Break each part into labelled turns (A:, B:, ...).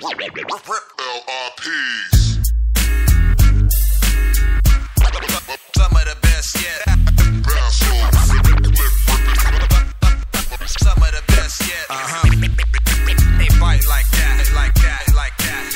A: Some of the best yet. Some of the best yet. Uh huh. They fight like that, like that, like that.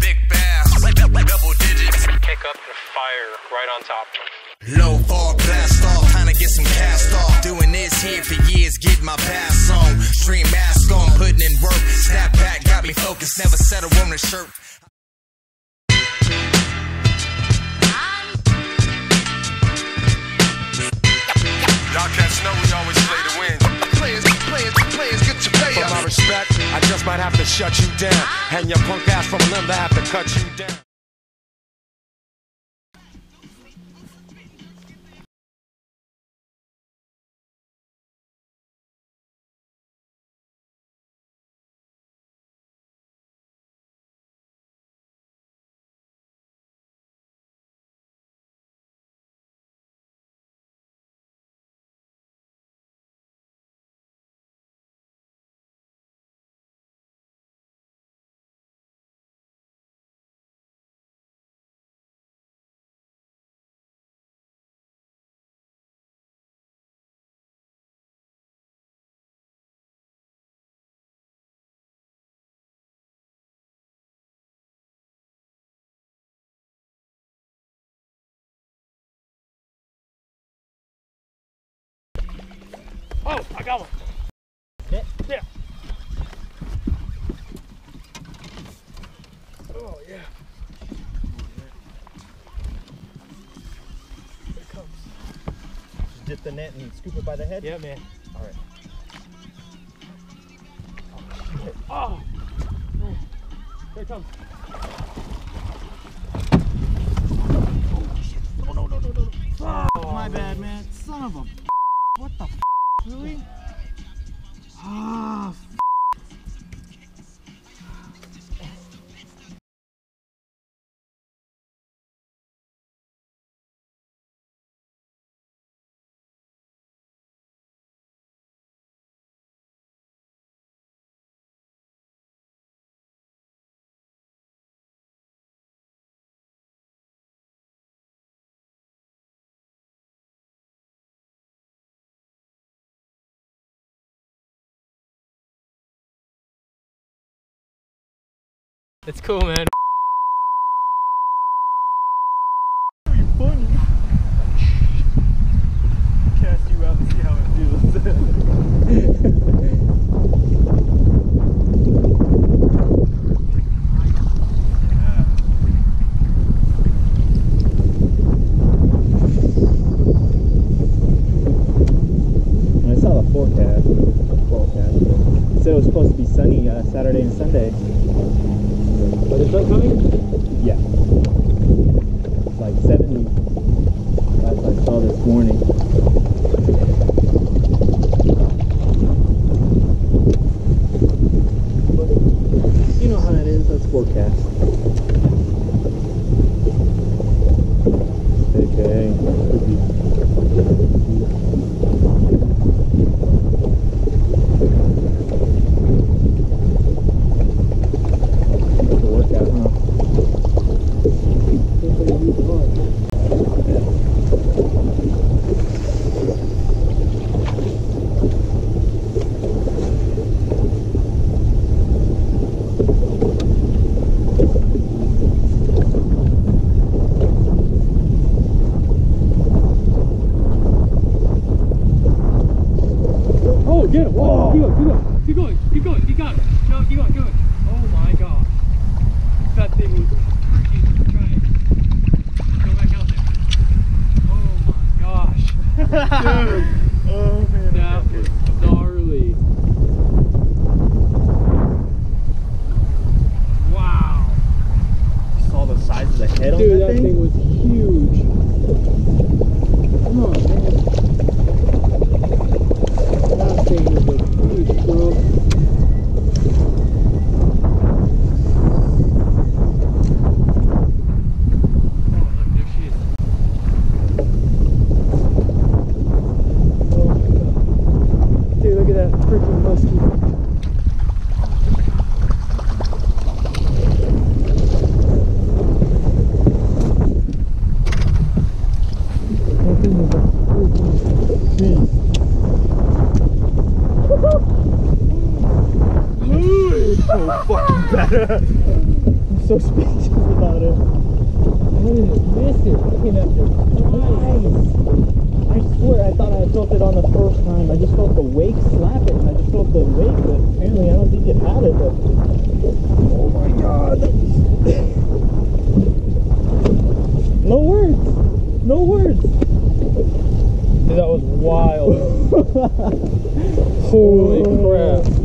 A: Big bass, double digits.
B: Kick up the fire right on top.
A: Low fall, blast off, time to get some cast off. Doing this here for years, get my pass got me focused, never settle on a shirt.
C: Y'all cats know we always play to win.
A: Players, players, players, get your pay
C: For my respect, I just might have to shut you down. Hang your punk ass from a limb to have to cut you down.
B: Oh, I got one. Yeah. Oh yeah. Here it comes.
D: Just dip the net and scoop it by the head?
B: Yeah, man.
D: All right.
B: Oh. Man. Oh. Here it comes. Oh, no, no, no, no, no. Oh,
D: My bad, man. Son of a.
B: It's cool, man.
D: funny. Cast you out and see how it feels. When I saw the forecast, forecast, it said it was supposed to be sunny uh, Saturday and Sunday.
B: But is that coming?
D: Yeah. It's like 70. That's what I saw this morning. You know how that is, that's forecast. Okay. Could be. It's a workout, huh?
B: Oh, get it. Whoa. Keep going, keep going, keep going, keep going, keep going. No, keep going, keep going. Oh my god. That thing was freaking trying. Go back out there. Oh my gosh. Dude,
D: Oh man.
B: that was gnarly. Wow.
D: saw the size of the head
B: Dude,
D: on
B: that
D: that,
B: thing was huge. Come on, man. That thing was a huge, bro. Oh, look, there she is.
D: Dude, look so fucking bad. I'm so speechless about it.
B: I didn't miss it. I came after twice.
D: I swear I thought I felt it on the first time. I just felt the wake slap it and I just felt the wake, but apparently I don't think it had it. But oh my god. no words. No words.
B: Dude, that was wild. Holy crap.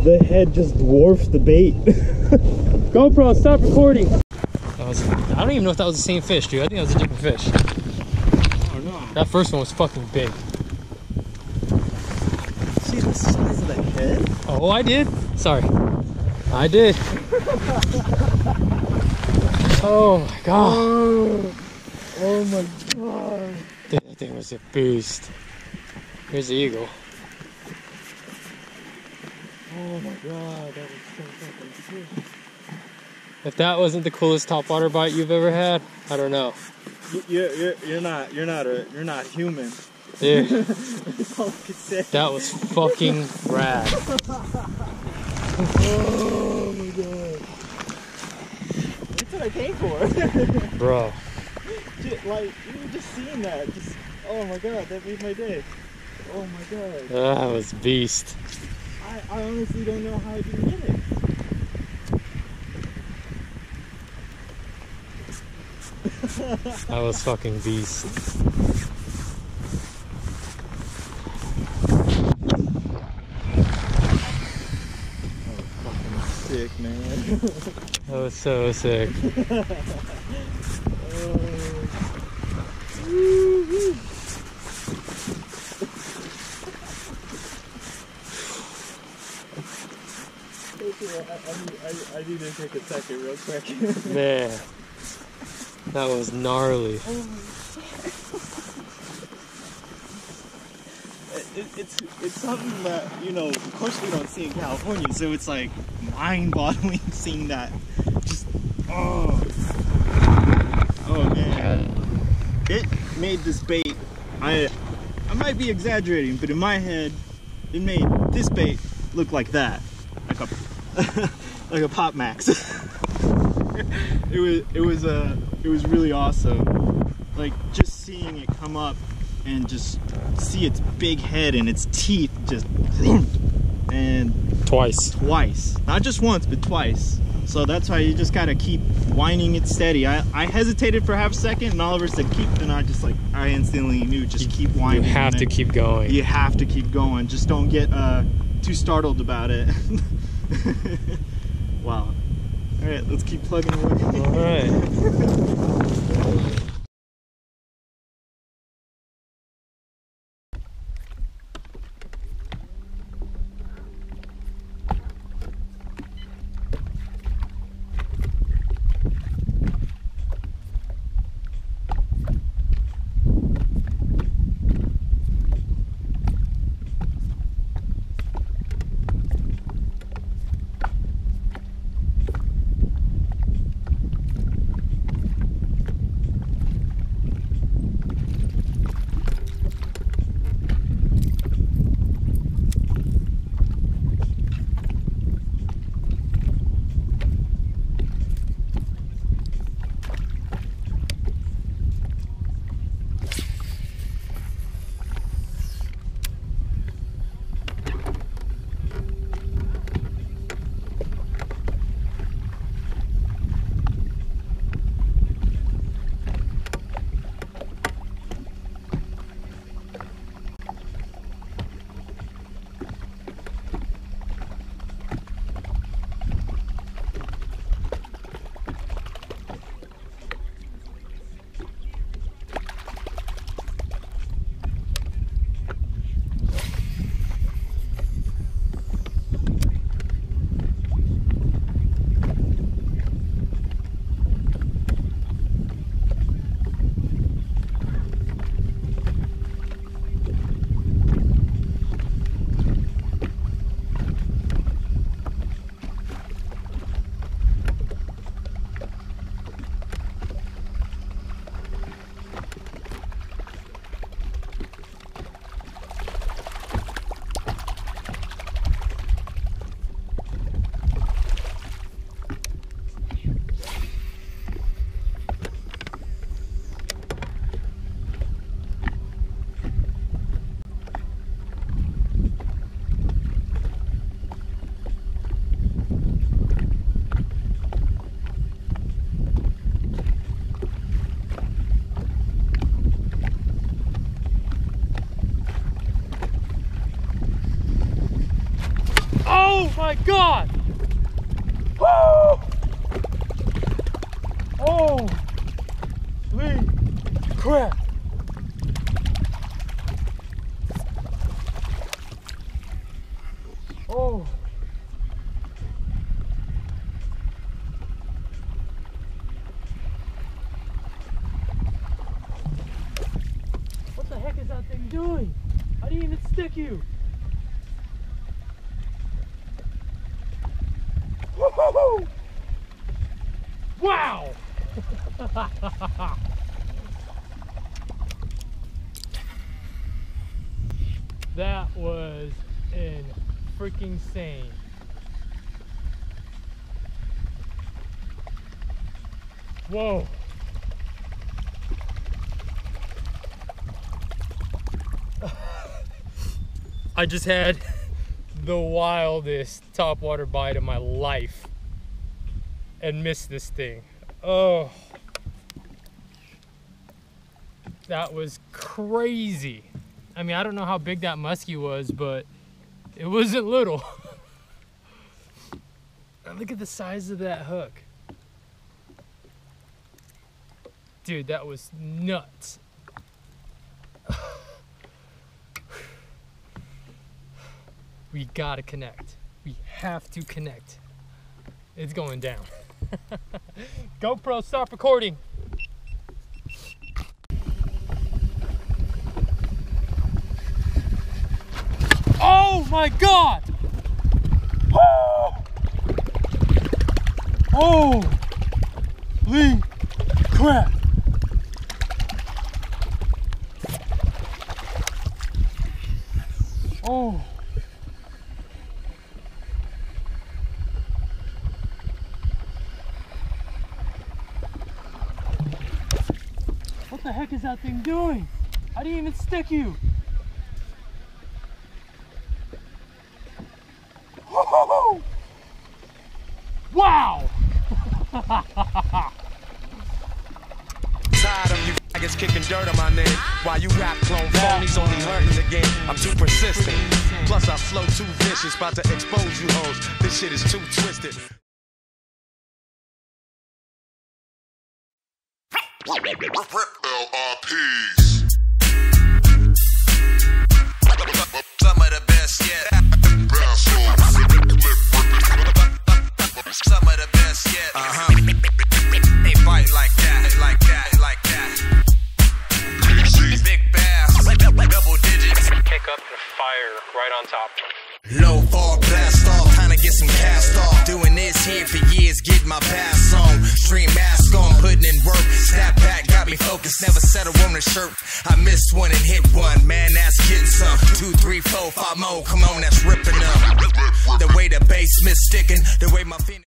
D: The head just dwarfs the bait.
B: GoPro, stop recording. That was, I don't even know if that was the same fish, dude. I think that was a different fish.
D: oh no.
B: That first one was fucking big.
D: See the size of the head?
B: Oh, I did. Sorry. I did. Oh my god.
D: Oh, oh my god.
B: Dude, that thing was a beast. Here's the eagle.
D: Oh my god, that was so fucking sick.
B: If that wasn't the coolest topwater bite you've ever had, I don't know.
D: You're, you're, you're not you're not a you're not human.
B: Dude,
D: That's all I could say.
B: that was fucking rad.
D: Oh my god. That's what I came for.
B: Bro.
D: Just, like even just seeing that, just oh my god, that made my day. Oh my god.
B: That was beast.
D: I, I honestly don't know how I didn't get it.
B: That was fucking beast.
D: Oh, fucking sick man.
B: That was so sick.
D: I, I, need, I, I need to take a second real quick.
B: Man. That was gnarly.
D: it, it, it's it's something that you know, of course we don't see in California, so it's like mind-boggling seeing that. Just oh, oh man, it made this bait. I I might be exaggerating, but in my head, it made this bait look like that, like a like a pop max. it was it was uh, it was really awesome. Like just seeing it come up and just see its big head and its teeth just and
B: Twice.
D: twice not just once but twice so that's why you just gotta keep winding it steady i, I hesitated for half a second and oliver said keep and i just like i instantly knew just keep winding
B: You
D: have
B: to keep going.
D: you have to keep going just don't get uh too startled about it wow all right let's keep plugging away
B: Alright. my god! Woo! Oh! Holy crap! Oh! What the heck is that thing doing? I didn't even stick you. Woo-hoo-hoo! Wow! that was in freaking insane. Whoa. I just had the wildest topwater bite of my life and missed this thing. Oh. That was crazy. I mean, I don't know how big that muskie was, but it wasn't little. And look at the size of that hook. Dude, that was nuts. we gotta connect. We have to connect. It's going down. GoPro, stop recording. Oh my god! Holy crap! Oh! What the heck is that thing doing? I didn't even stick you.
C: Expose you hoes. This shit is too twisted.
A: Some of the best yet. Some of the best yet. Uh huh. They fight like that, like that, like that. Big bass, double digits.
B: Up the fire right on top.
A: Low fall blast off, time to get some cast off. Doing this here for years, get my pass on. Stream mask on, putting in work. Snap back, got me focused, never settle on the shirt. I missed one and hit one, man, that's getting some. Two, three, four, five more, come on, that's ripping up. The way the bass sticking, the way my fin-